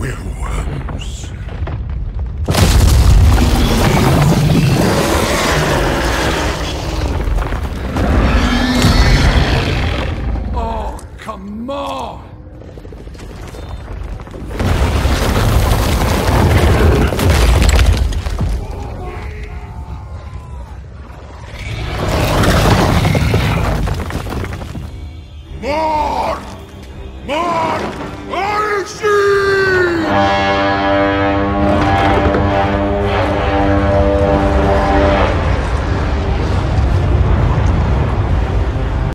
Werewolves. Oh, come on! More!